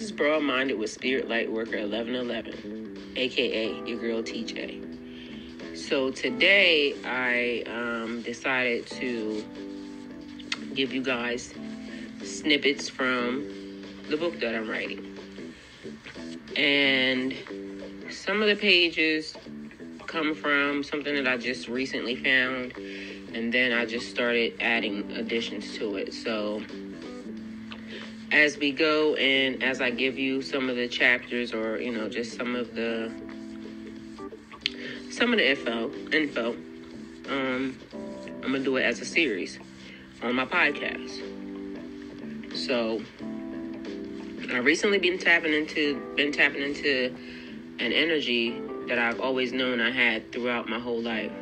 This is Broad Minded with Spirit Light Worker 1111, aka your girl TJ. So today I um, decided to give you guys snippets from the book that I'm writing. And some of the pages come from something that I just recently found, and then I just started adding additions to it. So as we go and as I give you some of the chapters or you know just some of the some of the info info um I'm gonna do it as a series on my podcast. So I recently been tapping into been tapping into an energy that I've always known I had throughout my whole life.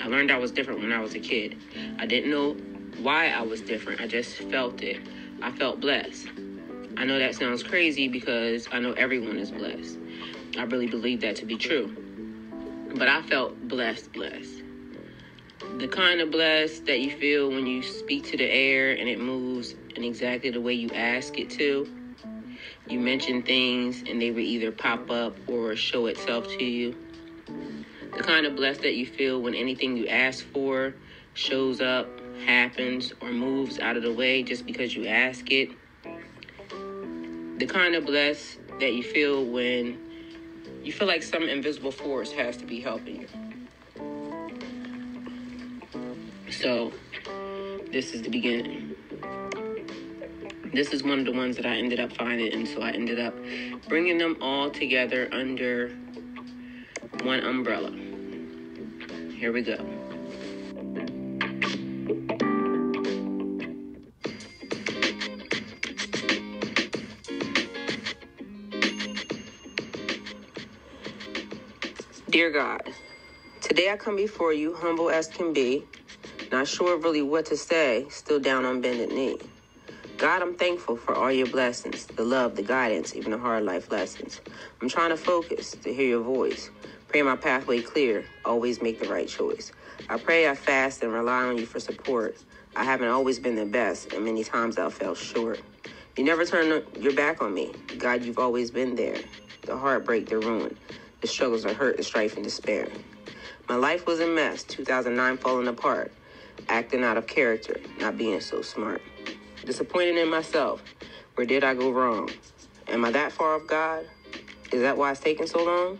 I learned I was different when I was a kid. I didn't know why I was different. I just felt it I felt blessed. I know that sounds crazy because I know everyone is blessed. I really believe that to be true. But I felt blessed, blessed. The kind of blessed that you feel when you speak to the air and it moves in exactly the way you ask it to. You mention things and they will either pop up or show itself to you. The kind of blessed that you feel when anything you ask for shows up happens or moves out of the way just because you ask it. The kind of blessed that you feel when you feel like some invisible force has to be helping you. So, this is the beginning. This is one of the ones that I ended up finding, and so I ended up bringing them all together under one umbrella. Here we go. Dear God, today I come before you humble as can be, not sure really what to say, still down on bended knee. God, I'm thankful for all your blessings, the love, the guidance, even the hard life lessons. I'm trying to focus to hear your voice. Pray my pathway clear, always make the right choice. I pray I fast and rely on you for support. I haven't always been the best, and many times I fell short. You never turn your back on me. God, you've always been there. The heartbreak, the ruin. The struggles of hurt, the strife, and despair. My life was a mess, 2009 falling apart, acting out of character, not being so smart. Disappointed in myself. Where did I go wrong? Am I that far off God? Is that why it's taking so long?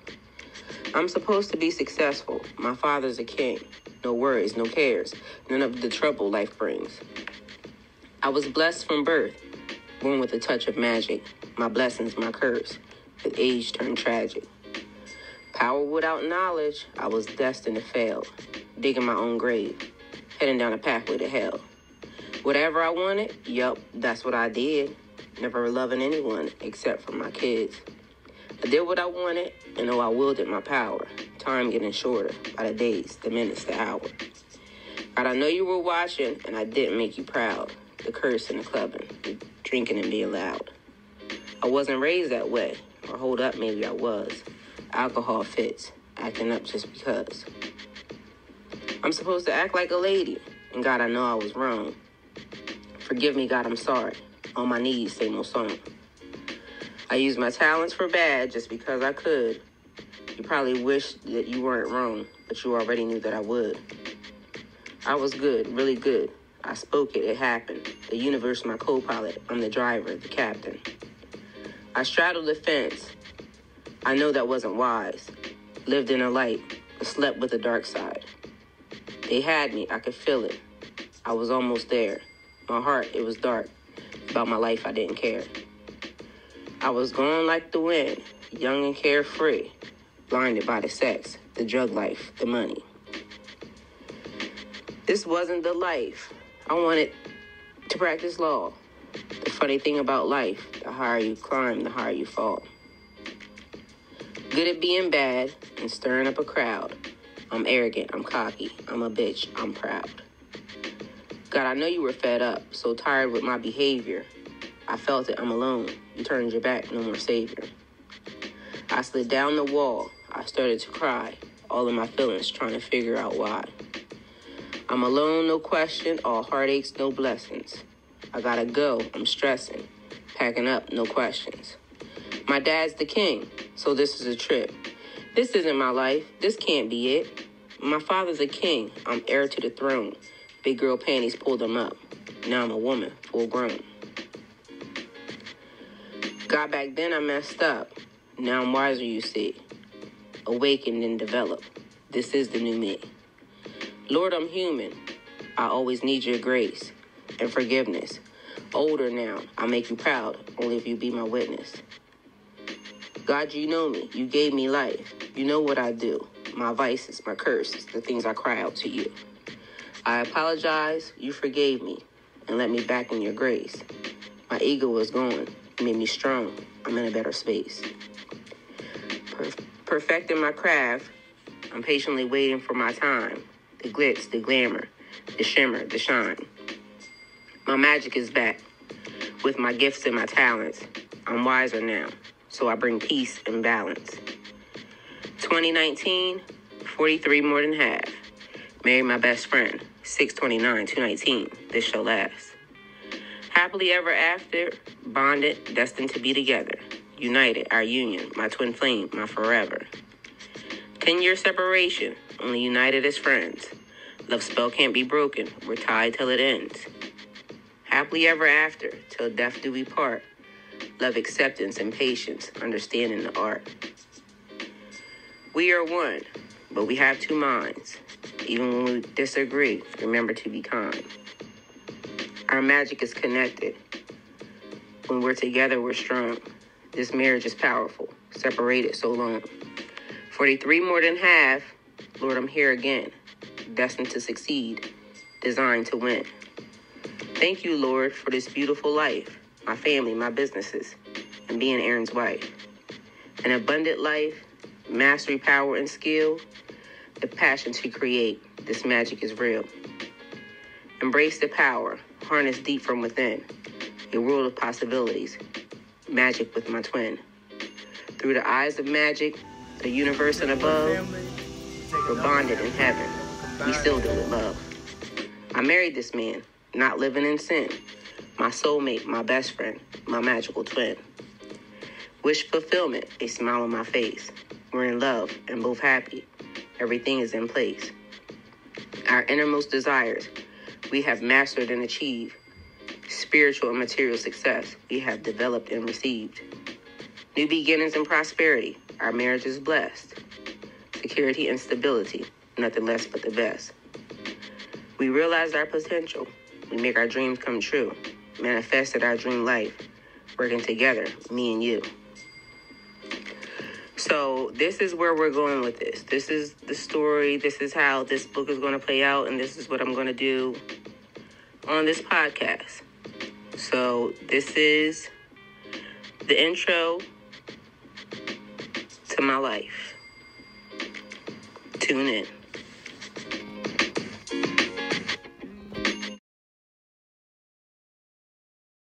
I'm supposed to be successful. My father's a king. No worries, no cares. None of the trouble life brings. I was blessed from birth, born with a touch of magic. My blessings, my curse. With age turned tragic. Power without knowledge, I was destined to fail, digging my own grave, heading down a pathway to hell. Whatever I wanted, yup, that's what I did. Never loving anyone except for my kids. I did what I wanted, and oh, I wielded my power. Time getting shorter by the days, the minutes, the hour. God, I know you were watching, and I didn't make you proud. The curse and the clubbing, the drinking and being loud. I wasn't raised that way, or hold up, maybe I was alcohol fits, acting up just because. I'm supposed to act like a lady, and God, I know I was wrong. Forgive me, God, I'm sorry. On my knees, say no song. I used my talents for bad just because I could. You probably wish that you weren't wrong, but you already knew that I would. I was good, really good. I spoke it, it happened. The universe, my co pilot. I'm the driver, the captain. I straddled the fence, I know that wasn't wise. Lived in a light, but slept with the dark side. They had me, I could feel it. I was almost there. My heart, it was dark. About my life, I didn't care. I was going like the wind, young and carefree, blinded by the sex, the drug life, the money. This wasn't the life. I wanted to practice law. The funny thing about life, the higher you climb, the higher you fall. Good at being bad and stirring up a crowd. I'm arrogant, I'm cocky, I'm a bitch, I'm proud. God, I know you were fed up, so tired with my behavior. I felt it, I'm alone. You turned your back, no more savior. I slid down the wall. I started to cry, all of my feelings trying to figure out why. I'm alone, no question, all heartaches, no blessings. I gotta go, I'm stressing. Packing up, no questions. My dad's the king, so this is a trip. This isn't my life. This can't be it. My father's a king. I'm heir to the throne. Big girl panties pulled them up. Now I'm a woman, full grown. God, back then I messed up. Now I'm wiser, you see. Awakened and developed. This is the new me. Lord, I'm human. I always need your grace and forgiveness. Older now, I make you proud, only if you be my witness. God, you know me. You gave me life. You know what I do. My vices, my curses, the things I cry out to you. I apologize. You forgave me and let me back in your grace. My ego was gone. It made me strong. I'm in a better space. Per- perfecting my craft. I'm patiently waiting for my time. The glitz, the glamour, the shimmer, the shine. My magic is back. With my gifts and my talents, I'm wiser now, so I bring peace and balance. 2019, 43 more than half. Married my best friend, 629, 219. This shall last. Happily ever after, bonded, destined to be together. United, our union, my twin flame, my forever. 10 year separation, only united as friends. Love spell can't be broken, we're tied till it ends. Happily ever after, till death do we part. Love acceptance and patience, understanding the art. We are one, but we have two minds. Even when we disagree, remember to be kind. Our magic is connected. When we're together, we're strong. This marriage is powerful, separated so long. 43 more than half, Lord, I'm here again, destined to succeed, designed to win. Thank you, Lord, for this beautiful life, my family, my businesses, and being Aaron's wife. An abundant life, mastery, power, and skill, the passion to create. This magic is real. Embrace the power, harness deep from within. A world of possibilities. Magic with my twin. Through the eyes of magic, the universe and above, we're bonded in heaven. We still do it love. I married this man, not living in sin. My soulmate, my best friend, my magical twin. Wish fulfillment, a smile on my face. We're in love and both happy. Everything is in place. Our innermost desires, we have mastered and achieved. Spiritual and material success, we have developed and received. New beginnings and prosperity, our marriage is blessed. Security and stability, nothing less but the best. We realized our potential. We make our dreams come true. Manifested our dream life. Working together, me and you. So this is where we're going with this. This is the story. This is how this book is going to play out, and this is what I'm going to do on this podcast. So this is the intro to my life. Tune in.